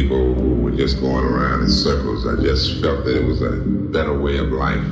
people were just going around in circles. I just felt that it was a better way of life.